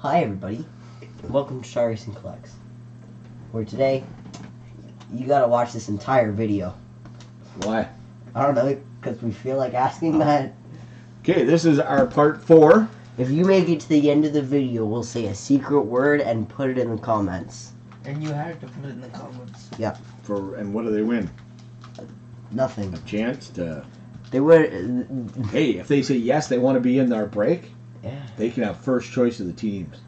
Hi everybody, welcome to Shaw Racing Collects. Where today, you gotta watch this entire video. Why? I don't know, because we feel like asking that. Okay, this is our part four. If you make it to the end of the video, we'll say a secret word and put it in the comments. And you have to put it in the comments. Yeah. For and what do they win? Nothing. A chance to. They would. Hey, if they say yes, they want to be in our break. Yeah. They can have first choice of the teams.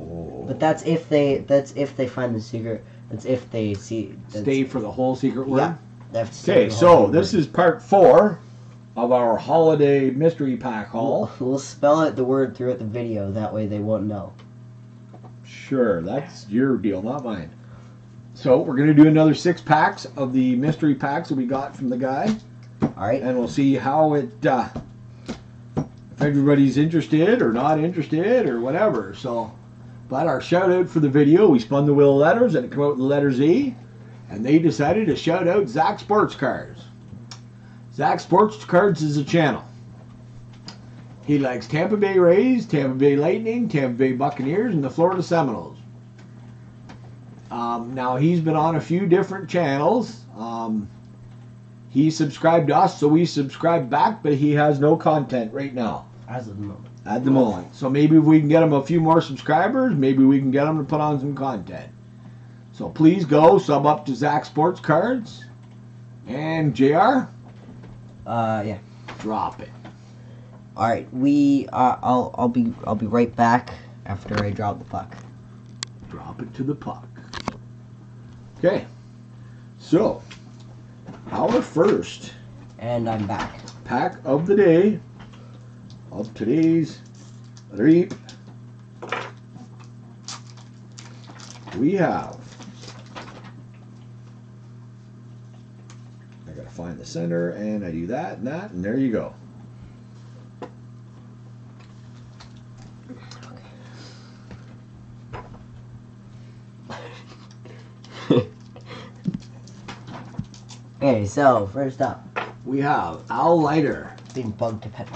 Oh. But that's if they. That's if they find the secret. That's if they see. Stay for the whole secret word. Yeah. they have to stay Okay, so this word. is part four of our holiday mystery pack haul. We'll, we'll spell out the word throughout the video. That way they won't know. Sure, that's your deal, not mine. So we're gonna do another six packs of the mystery packs that we got from the guy. All right. and we'll see how it uh, if everybody's interested or not interested or whatever so. But our shout out for the video we spun the wheel of letters and it came out with the letter z and they decided to shout out zach sports cars zach sports cards is a channel. He likes tampa bay rays tampa bay lightning tampa bay buccaneers and the florida seminoles. Um, now he's been on a few different channels. Um, he subscribed to us, so we subscribed back, but he has no content right now As of the moment. at the moment. So maybe if we can get them a few more subscribers, maybe we can get them to put on some content. So please go sub up to Zach Sports Cards and JR, Uh, yeah. drop it. All right. We. Uh, I'll. I'll be. I'll be right back after I drop the puck. Drop it to the puck. Okay. So, our first And I'm back. pack of the day of today's reap. We have. I gotta find the center and I do that and that and there you go. Okay. So first up, we have Al Leiter. Being bugged to pet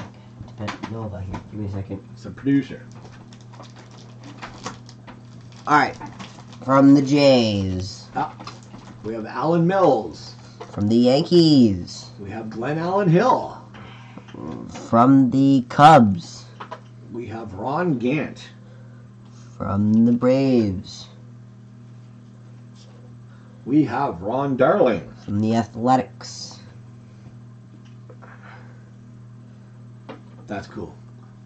pet Nova here. Give me a second. it's a producer All right. From the Jays. Ah, we have Alan Mills From the Yankees. we have Glenn Allen Hill From the Cubs. we have Ron Gant From the Braves. we have Ron Darling From the Athletics. That's cool.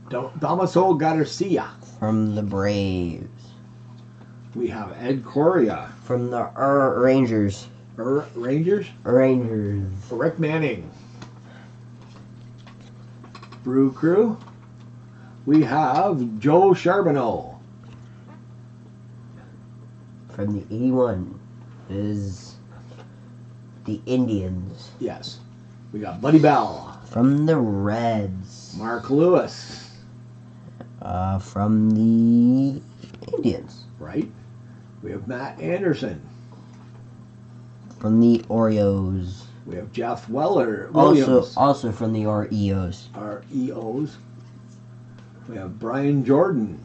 Do- Damaso Garcia. From the Braves. We have Ed Correa. From the er, Rangers. Er, Rangers. Rangers. Rick Manning. Brew Crew. We have Joe Charboneau. From the 81 is the Indians. Yes. We got Buddy Bell. From the Reds. Mark Lewis. Uh, from the Indians. Right. We have Matt Anderson. From the Oreos. We have Jeff Weller Williams. Also, also from the Oreos. our EOs. We have Brian Jordan.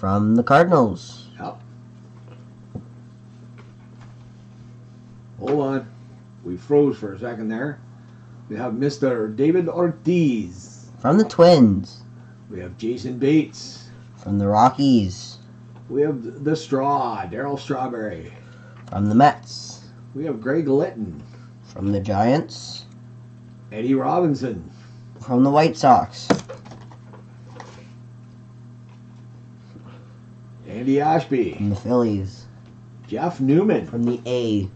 From the Cardinals. Hold on. We froze for a second there. We have Mr. David Ortiz. From the Twins. We have Jason Bates. From the Rockies. We have The Straw, Darryl Strawberry. From the Mets. We have Greg Litton. From the Giants. Eddie Robinson. From the White Sox. Andy Ashby. From the Phillies. Jeff Newman. From the A.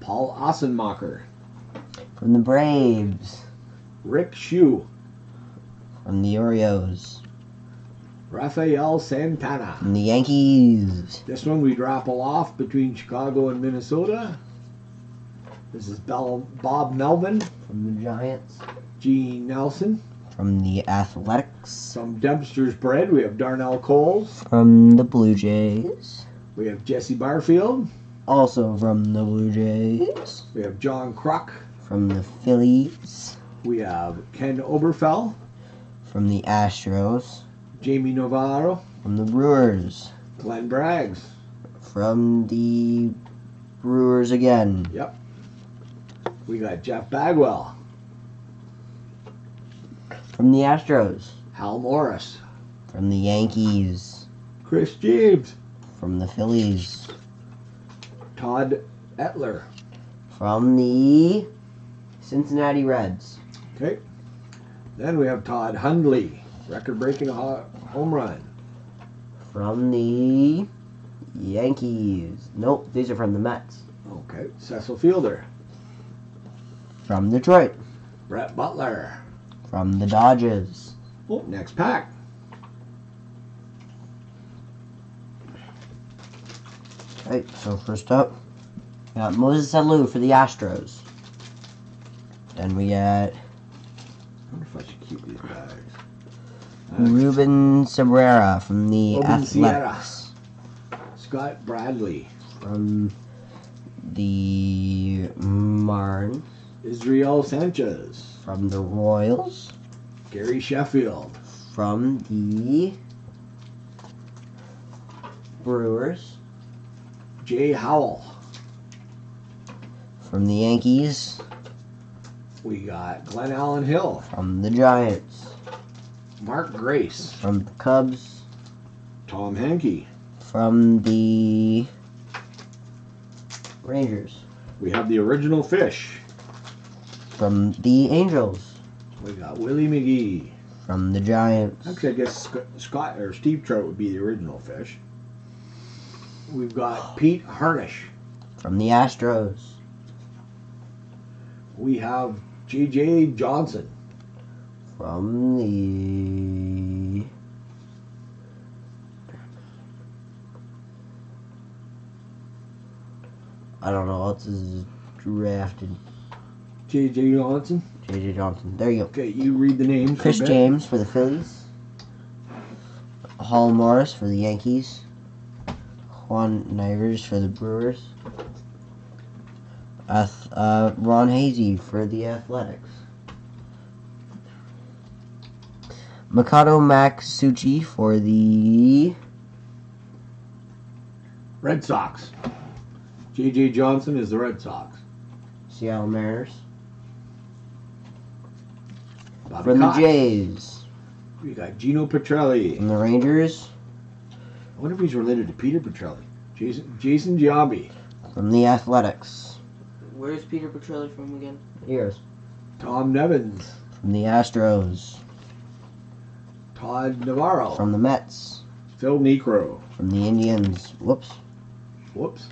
Paul Assenmacher. From the Braves. Rick Schu. From the Oreos. Rafael Santana. From the Yankees. This one we drop off between Chicago and Minnesota. This is Bob Melvin. From the Giants. Gene Nelson. From the Athletics. From Dempster's Bread. We have Darnell Coles. From the Blue Jays. We have Jesse Barfield. Also from the Blue Jays. We have John Kruk. From the Phillies. We have Ken Oberkfell. From the Astros. Jamie Navarro, From the Brewers. Glenn Braggs, From the Brewers again. Yep. We got Jeff Bagwell, From the Astros. Hal Morris, From the Yankees. Chris James, From the Phillies. Todd Etler. From the Cincinnati Reds. Okay. Then we have Todd Hundley, record-breaking home run. From the Yankees. Nope, these are from the Mets. Okay. Cecil Fielder, From Detroit. Brett Butler. From the Dodgers. Oh, next pack. Right, so first up, we got Moses Alou for the Astros. Then we got I wonder if I should keep these bags. Ruben Cabrera from the Ruben Athletics. Scott Bradley, From the Marn. Israel Sanchez, From the Royals. Gary Sheffield, From the Brewers. Jay Howell. From the Yankees. We got Glenn Allen Hill, From the Giants. Mark Grace, From the Cubs. Tom Henke From the Rangers. We have the original fish. From the Angels. We got Willie McGee. From the Giants. Actually, I guess Scott or Steve Trout would be the original fish. We've got Pete Harnisch. From the Astros. We have J.J. Johnson. From the I don't know what is drafted. J.J. Johnson. JJ Johnson. There you go. Okay, you read the names. Chris for. James for the Phillies. Hall Morris for the Yankees. Juan Nivers for the Brewers. Uh, Ron Hassey for the Athletics. Mikado Maksuchi for the Red Sox. J.J. Johnson is the Red Sox. Seattle Mariners. Bobby From the Jays. We got Geno Petralli. From the Rangers. I wonder if he's related to Peter Petrelli. Jason Jason Giambi. From the Athletics. Where's Peter Petrelli from again? Here's. Tom Nevins. From the Astros. Todd Navarro. From the Mets. Phil Niekro. From the Indians. Whoops. Whoops.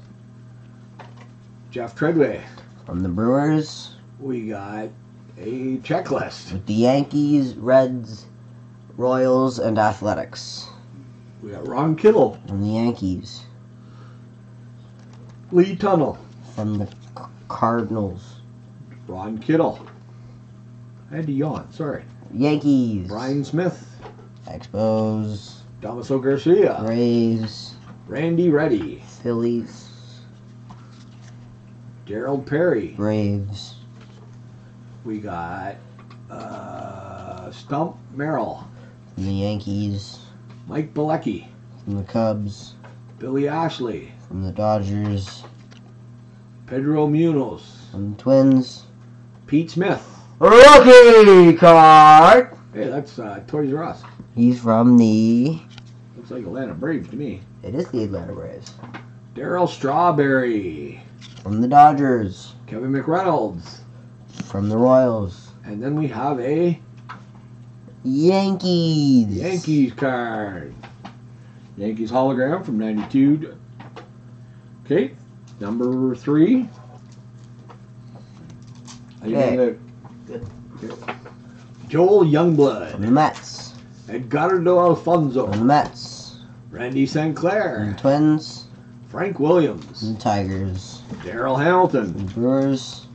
Jeff Treadway. From the Brewers. We got a checklist. With the Yankees, Reds, Royals, and Athletics. We got Ron Kittle. From the Yankees. Lee Tunnell. From the C- Cardinals. Ron Kittle. I had to yawn. Sorry. Yankees. Brian Smith. Expos. Damaso Garcia. Braves. Randy Ready. Phillies. Gerald Perry. Braves. We got uh, Stump Merrill. From the Yankees. Mike Bielecki. From the Cubs. Billy Ashley. From the Dodgers. Pedro Munoz. From the Twins. Pete Smith. Rookie card. Hey, that's uh, Toys R Us. He's from the. Looks like Atlanta Braves to me. It is the Atlanta Braves. Darryl Strawberry. From the Dodgers. Kevin McReynolds. From the Royals. And then we have a Yankees. Yankees card. Yankees hologram from 92. Okay, number three. You Okay. Good. Joel Youngblood. From the Mets. Edgardo Alfonzo. From the Mets. Randy St. From Clair. the Twins. Frank Williams. From the Tigers. Daryl From Hamilton. the Brewers.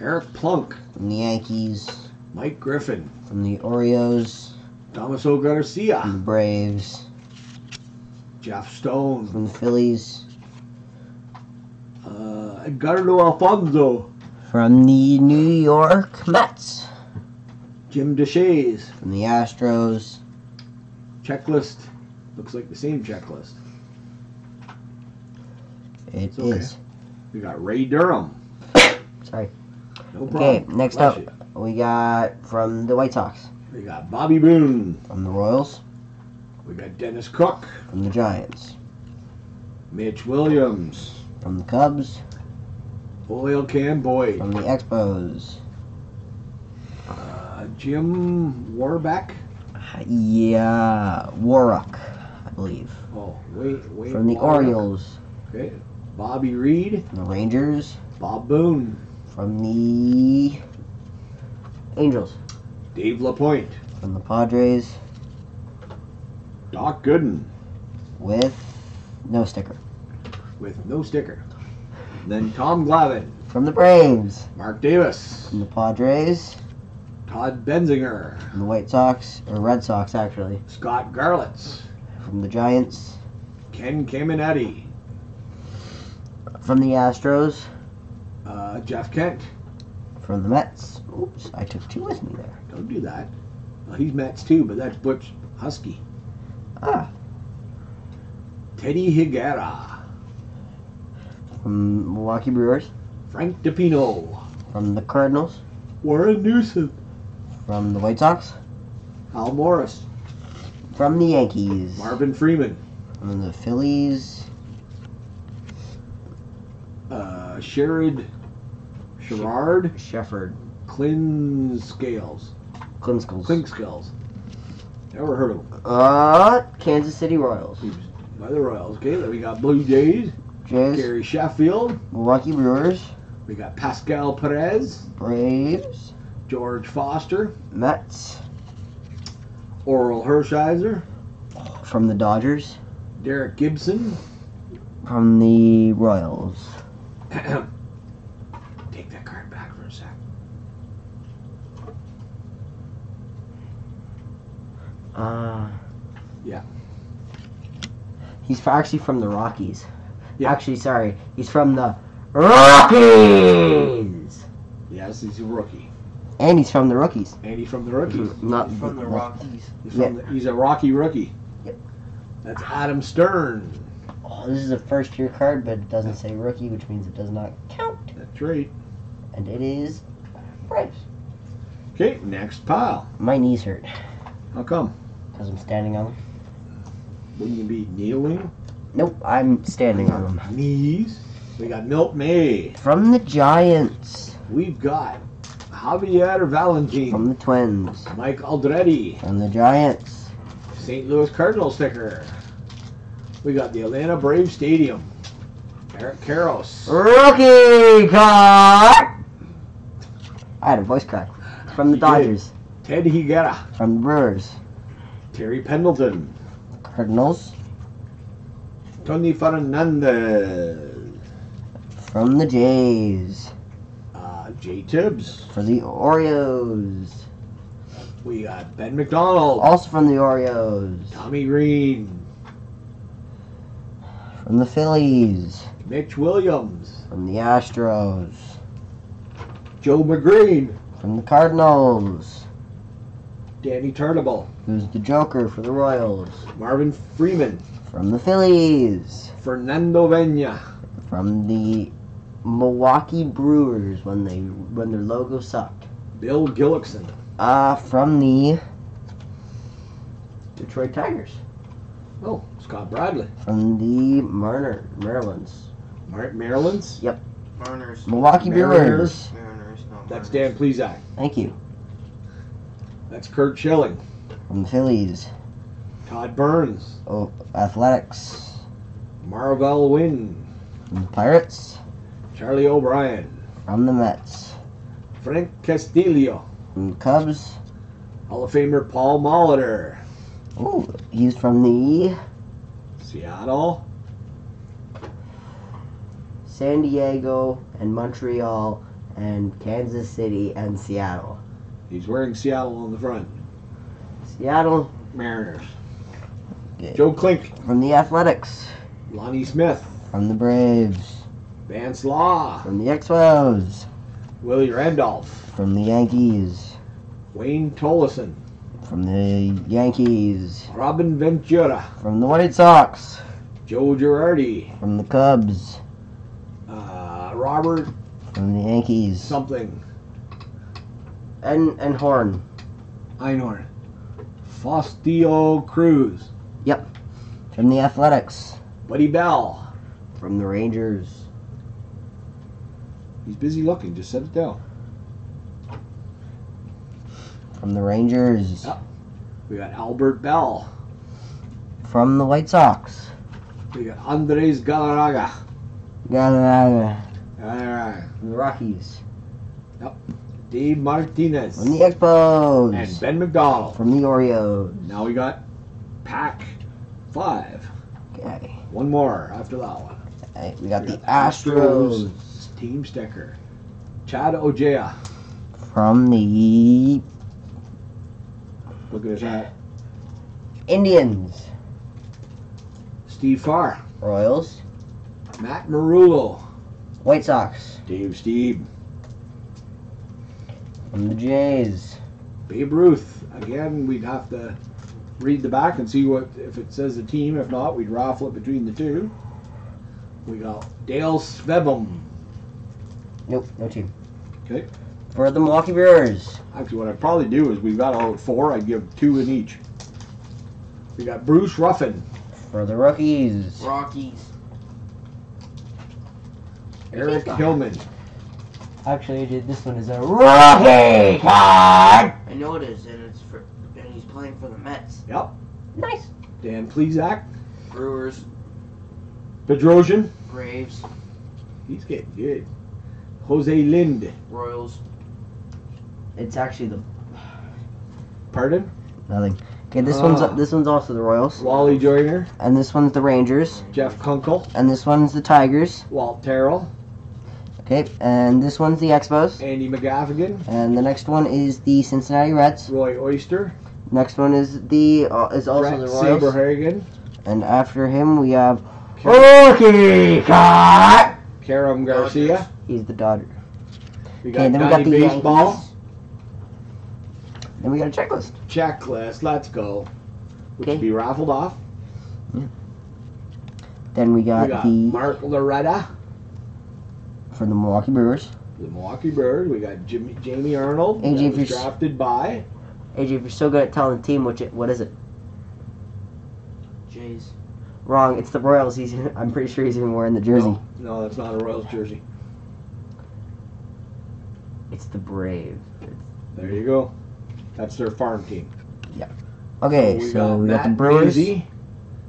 Eric Plunk. From the Yankees. Mike Griffin. From the Oreos. Tomaso From Garcia. the Braves. Jeff Stone. From the Phillies. Edgardo Alfonzo. From the New York Mets. Jim Deshaies. from the Astros. Checklist. Looks like the same checklist. It is. okay. We got Ray Durham. Sorry. No problem. Okay, next Bless up. you. We got from the White Sox, We got Bobby Boone. from the Royals, We got Dennis Cook. from the Giants, Mitch Williams. from the Cubs, Oil Can Boy. from the Expos. Uh, Jim Warbeck. Yeah, Warrock, I believe. Oh, wait, wait. From the Warbeck. Orioles, Okay. Bobby Reed. from the Rangers, Bob Boone. from the Angels, Dave Lapointe. from the Padres, Doc Gooden with no sticker. with no sticker. Then Tom Glavine. From the Braves, Mark Davis. from the Padres, Todd Benzinger. from the White Sox, or Red Sox actually, Scott Garrelts. from the Giants, Ken Caminiti. from the Astros, Uh, Jeff Kent. from the Mets. Oops, I took two with me there. Don't do that. Well, he's Mets too, but that's Butch Huskey. Ah, Teddy Higuera. From Milwaukee Brewers, Frank DiPino. from the Cardinals, Warren Newson. from the White Sox, Al Morris. from the Yankees, Marvin Freeman. from the Phillies, Uh, Sherrod. Sherrard. Shefford, Clin Scales. Klinskels, Clink Scales. Never heard of him. uh, Kansas City Royals, by the Royals. Okay, then we got Blue Jays. Jays, Gary Sheffield. Milwaukee Brewers, We got Pascual Perez. Braves, George Foster. Mets, Orel Hershiser. from the Dodgers, Derek Gibson. from the Royals, Take that card back for a sec. uh, Yeah. He's actually from the Rockies. Yeah. Actually, sorry, he's from the Rockies, Yes, he's a rookie. and he's from the Rookies. And he's from the rookies. Not From the Rockies. He's, from the, he's a Rocky rookie. Yep. That's Adam Stern. Oh, this is a first year card, but it doesn't say rookie, which means it does not count. That's right. And it is Braves. Okay, next pile. My knees hurt How come? because I'm standing on them. Wouldn't you be kneeling? Nope, I'm standing on them. Knees. We got Milt May. From the Giants, We've got Javier Valentin. from the Twins, Mike Aldrete. from the Giants, St. Louis Cardinal sticker. We got the Atlanta Brave Stadium. Eric Karros. rookie card. I had a voice crack. From the You did. Dodgers, Ted Higuera. from the Brewers, Terry Pendleton. Cardinals, Tony Fernandez. from the Jays, Uh, Jay Tibbs. for the Oreos, We got Ben McDonald. also from the Oreos, Tommy Green. from the Phillies, Mitch Williams. from the Astros, Joe McGreen. from the Cardinals, Danny Tartabull. who's the Joker for the Royals, Marvin Freeman. from the Phillies, Fernando Vena. from the Milwaukee Brewers when they when their logo sucked. Bill Gullickson. Uh from the Detroit Tigers, Oh, Scott Bradley. from the Marner Marylands, Mar- Maryland's. Yep. Mariners. Milwaukee Mariners. Brewers. Mariners, not That's Dan Mariners. Plesac. Thank you. That's Curt Schilling. From the Phillies, Todd Burns. oh, Athletics, Marvell Wynne. from the Pirates, Charlie O'Brien. from the Mets, Frank Castillo. from the Cubs. Hall of Famer Paul Molitor. Oh, he's from the Seattle. San Diego and Montreal and Kansas City and Seattle. He's wearing Seattle on the front. Seattle Mariners. Good. Joe Klink. from the Athletics, Lonnie Smith. from the Braves, Vance Law. from the Expos, Willie Randolph. from the Yankees, Wayne Tolleson, From the Yankees. Robin Ventura, From the White Sox. Joe Girardi, From the Cubs. uh, Robert From the Yankees. something, And and Horn. Einhorn, Fausto Cruz, Yep. From the Athletics. Buddy Bell. From the Rangers. He's busy looking. Just set it down. From the Rangers. Yep. We got Albert Belle. From the White Sox. We got Andres Galarraga. Galarraga. right. From the Rockies. Dave Martinez. From the Expos. and Ben McDonald. From the Oreos. Now we got pack five. Okay. One more after that one. Hey, we got We the got Astros. Team sticker. Chad Ojea. From the Look at his hat. Indians. Steve Farr. Royals. Matt Marullo. White Sox. Dave Stieb. From the Jays. Babe Ruth. Again, we'd have to read the back and see what if it says the team. If not, we'd raffle it between the two. We got Dale Sveum. Nope, no team. Okay. For the Milwaukee Brewers. Actually, what I'd probably do is we've got all four. I'd give two in each. We got Bruce Ruffin, For the Rookies. Rockies. Eric Hillman, Actually, dude, this one is a rookie card. I know it is, and it's for and he's playing for the Mets. Yep. Nice. Dan Plesac, Brewers, Bedrosian. Braves, He's getting good. Jose Lind. Royals. It's actually the Pardon? nothing. Okay, this Ah. one's this one's also the Royals, Wally Joyner, and this one's the Rangers, Jeff Kunkel, and this one's the Tigers. Walt Terrell, Okay, and this one's the Expos, Andy McGaffigan, and the next one is the Cincinnati Reds. Roy Oyster, Next one is the uh, is also Brett the Royals, Saberhagen, and after him we have Car- rookie card. Karim Garcia. He's the Dodger. We Okay, then we got the Baseball. Yankees. Then we got a checklist. Checklist, let's go. Which Okay. be raffled off. Yeah. Then we got, we got the Mark Loretta, for the Milwaukee Brewers. the Milwaukee Brewers. We got Jimmy, Jamie Arnold, AJ that was drafted by. AJ, if you're so good at telling the team, which it, what is it? Jays. Wrong. It's the Royals. He's. I'm pretty sure he's even wearing the jersey. No, no, that's not a Royals jersey. It's the Braves. There you go. That's their farm team. Yeah. Okay, we so we got the Brewers. Maisy,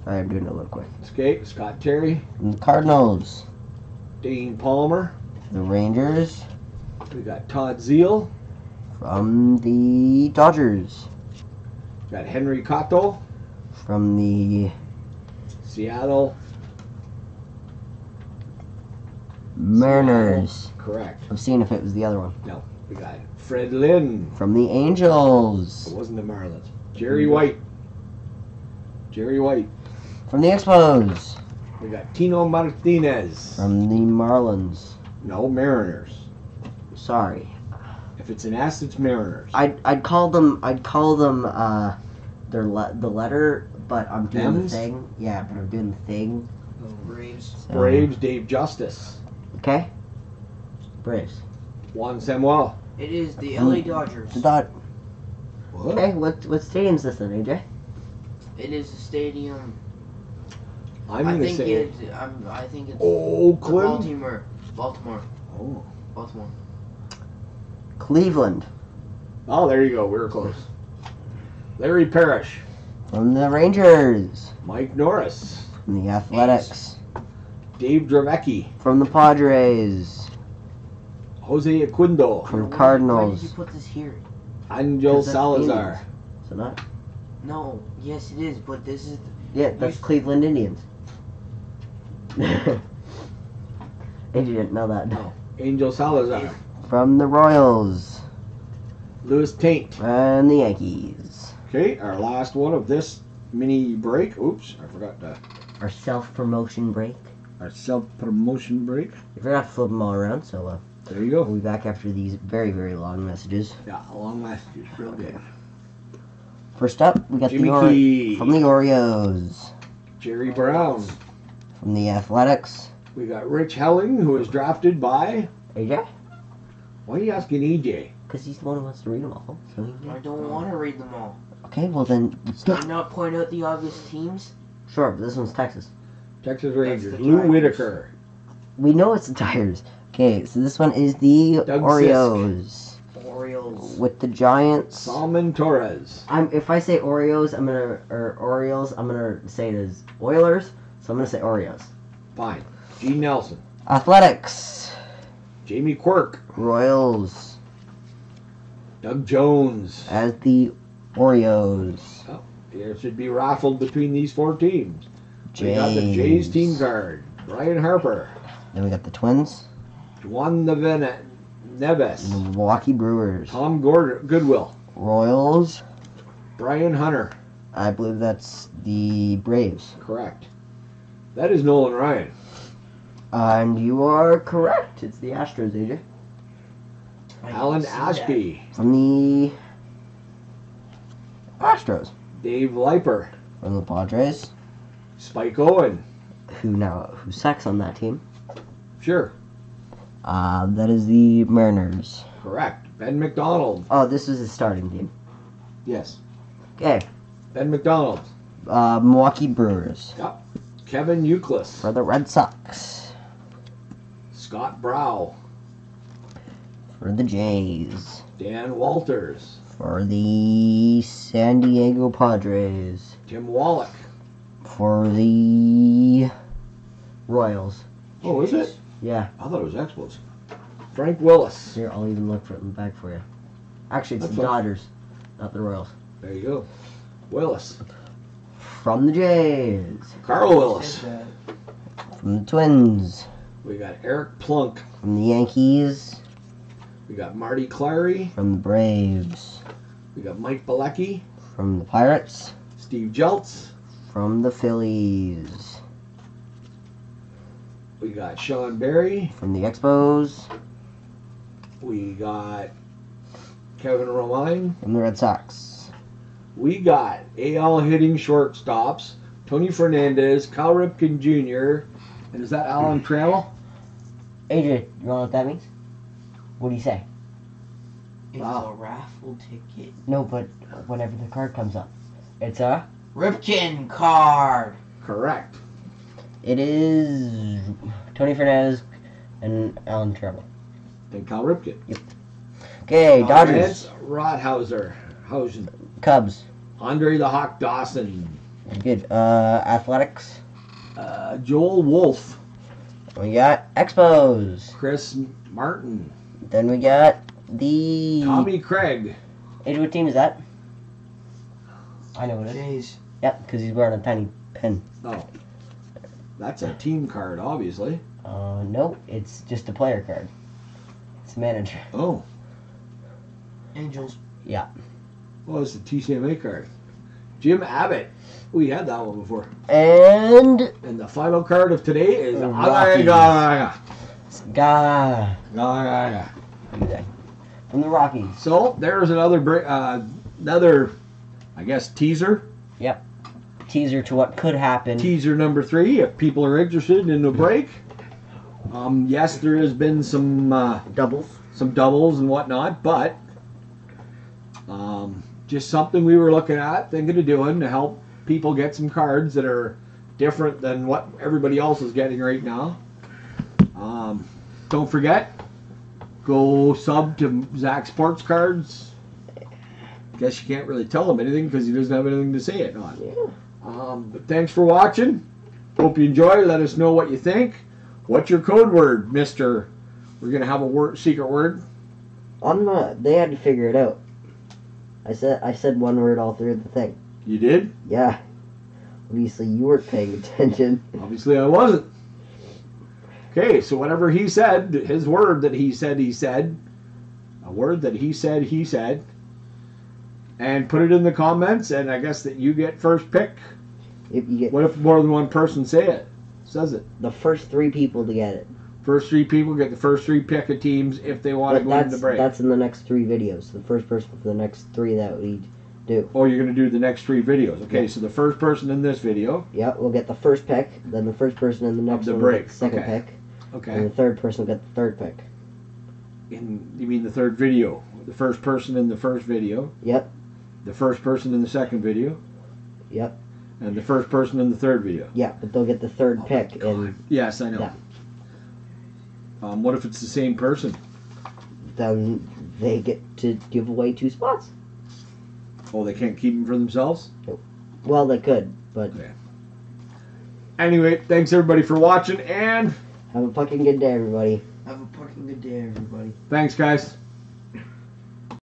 I'm doing it a little quick. okay, Scott Terry, And the Cardinals, Dean Palmer. The Rangers, We got Todd Zeile. from the Dodgers, We got Henry Cotto, from the Seattle. Mariners. Correct. I'm seeing if it was the other one. No, we got Fred Lynn. From the Angels. It wasn't the Marlins. Jerry White. Jerry White. from the Expos, We got Tino Martinez. from the Marlins. No, Mariners. Sorry, If it's an S, it's Mariners. I'd I'd call them I'd call them uh their le- the letter, but I'm doing M's? the thing. Yeah, but I'm doing the thing. Braves. So, Braves, Dave Justice. Okay. Braves. Juan Samuel. It is the Um, LA Dodgers. The dot. What? Okay, what what stadium's this in, AJ? It is a stadium. I'm I gonna think say it. I'm, I think it's Oakland. Baltimore. Baltimore. Oh. Baltimore. Cleveland. oh, there you go. We were close. Larry Parrish, From the Rangers. Mike Norris, From the Athletics. Dave Dravecky, From the Padres. Jose Oquendo, From Why- Why Cardinals. did you put this here? Angel Salazar. Indians. So not. No. Yes, it is. But this is. Yeah, that's Cleveland Indians. AJ didn't know that. No. Angel Salazar. From the Royals. Lewis Taint. And the Yankees. Okay, our last one of this mini break. Oops, I forgot to. Our self promotion break. Our self promotion break. You forgot to flip them all around, so uh, There you go. We'll be back after these very, very long messages. Yeah, long messages. Real good. First up, we got Jimmy the Ore- from the Oreos, Jerry Brown. from the Athletics. We got Rich Helling, who was drafted by. AJ? Why are you asking E EJ? Because he's the one who wants to read them all. So he- I don't want to read them all. Okay, well then, Can you not point out the obvious teams? sure, but this one's Texas. Texas Rangers. Lou Tigers. Whitaker. We know it's the Tigers. Okay, so this one is the Doug Oreos Orioles. with the Giants. Salomon Torres. I'm if I say Oreos, I'm gonna or Orioles, I'm gonna say it as Oilers. So I'm gonna say Oreos. Fine. Gene Nelson. Athletics, Jamie Quirk. Royals Doug Jones. as the Oreos. It oh, should be raffled between these four teams. We got the Jays team card. Brian Harper. Then we got the Twins, Juan Nevena, the Neves. Milwaukee Brewers, Tom Gord- Goodwill. Royals. Brian Hunter. I believe that's the Braves. Correct. That is Nolan Ryan. And you are correct. It's the Astros, AJ. I Alan didn't that. Ashby. From the Astros. Dave Leiper. From the Padres. Spike Owen. Who now who sucks on that team. Sure. Uh, that is the Mariners. Correct. Ben McDonald. Oh, this is his starting team. Yes. Okay. Ben McDonald. Uh, Milwaukee Brewers. Yep. Kevin Euclid. For the Red Sox. Scott Brow. For the Jays. Dan Walters. For the San Diego Padres. Tim Wallach. For the Royals. Oh, is it? Yeah. I thought it was Expos. Frank Willis. Here, I'll even look for it in the back for you. Actually, it's That's the fine. Dodgers, not the Royals. There you go. Willis. From the Jays. Carl Willis. From the Twins. We got Eric Plunk. From the Yankees. We got Marty Clary. From the Braves. We got Mike Bielecki. From the Pirates. Steve Jeltz. From the Phillies. We got Sean Barry. From the Expos. We got Kevin Romine. From the Red Sox. We got AL hitting shortstops. Tony Fernandez, Cal Ripken Jr., and is that Alan Trammell? AJ, you know what that means? What do you say? It's Wow. a raffle ticket. No, but whenever the card comes up, it's a. Ripken card. Correct. It is Tony Fernandez and Alan Trammell. And Cal Ripken. Okay, Dodgers, Lance Rothhauser. Hausen. Cubs. Andre the Hawk Dawson. Good. Uh, Athletics. Uh, Joel Wolf. We got Expos. Chris Martin. Then we got the. Tommy Craig. Age, what team is that? I know what it is. Jays. Yep, because he's wearing a tiny pin. Oh. That's a team card, obviously. Uh, no, it's just a player card. It's a manager. Oh. Angels. Yeah. Well, it's the TCMA card. Jim Abbott. We had that one before. And And the final card of today is The Rockies. Gaga. Aga. Aga. From the Rockies. So there's another uh, another, I guess teaser Yep. Teaser to what could happen. teaser number three. If people are interested in a break, um, yes, there has been some uh, Doubles. some doubles and whatnot, but um, just something we were looking at, thinking of doing to help people get some cards that are different than what everybody else is getting right now. Um, don't forget, go sub to Zach Sports Cards. Guess you can't really tell him anything because he doesn't have anything to say it on. Yeah. Um, but thanks for watching. Hope you enjoy. Let us know what you think. What's your code word, Mister? We're gonna have a word, secret word. On the, they had to figure it out. I said I said one word all through the thing. You did? Yeah. Obviously, you weren't paying attention. Obviously, I wasn't. Okay, so whatever he said, his word that he said he said, a word that he said he said, and put it in the comments. And I guess that you get first pick. If you get What if more than one person say it? Says it. the first three people to get it. First three people get the first three pick of teams if they want to But go into that's the break. that's in the next three videos. The first person for the next three that we do. Oh, you're going to do the next three videos. Okay, Yeah. so the first person in this video. Yeah, we'll get the first pick. Then the first person in the next the one will get the second okay. pick, and the third person will get the third pick. In, you mean the third video? The first person in the first video. Yep, The first person in the second video. yep, And the first person in the third video. yeah. But they'll get the third Oh pick, God. and Yes, I know. Yeah. Um, what if it's the same person? then they get to give away two spots. Oh, they can't keep them for themselves? Well, they could, but Anyway, thanks everybody for watching, and have a fucking good day, everybody. Have a fucking good day, everybody. thanks, guys.